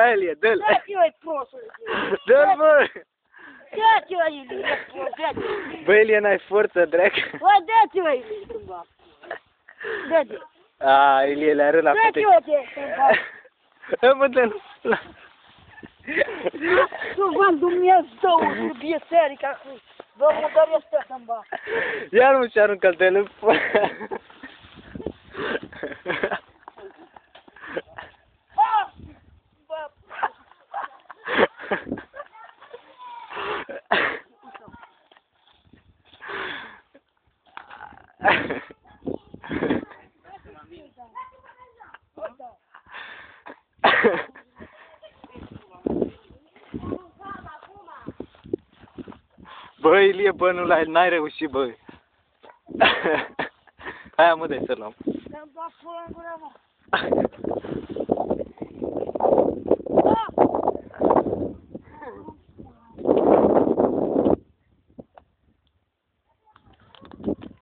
Hai, Ilie, dă-l. Dă-ți oi prostul. Dă-l, bă. Dă-ți oi, Ilie, prost, dă-ți. Bă, Ilie, n-ai forță, drec. Bă, dă-ți oi, Ilie, cândva. Dă-ți. A, Ilie, le arăt la Dă-ți fete. oi, de cândva. Hă, mă, dă-l. Tu v-am Dumnezeu, și biserica cu... Vă mudăresc pe cândva. Ia nu și aruncă-l de lup. Ah! Bă, Bă, Ilie, bă, nu l-ai, n-ai reușit, bă. Hai, mă, dai să luăm. Am dat pula în gura, mă.